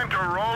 Time to roll.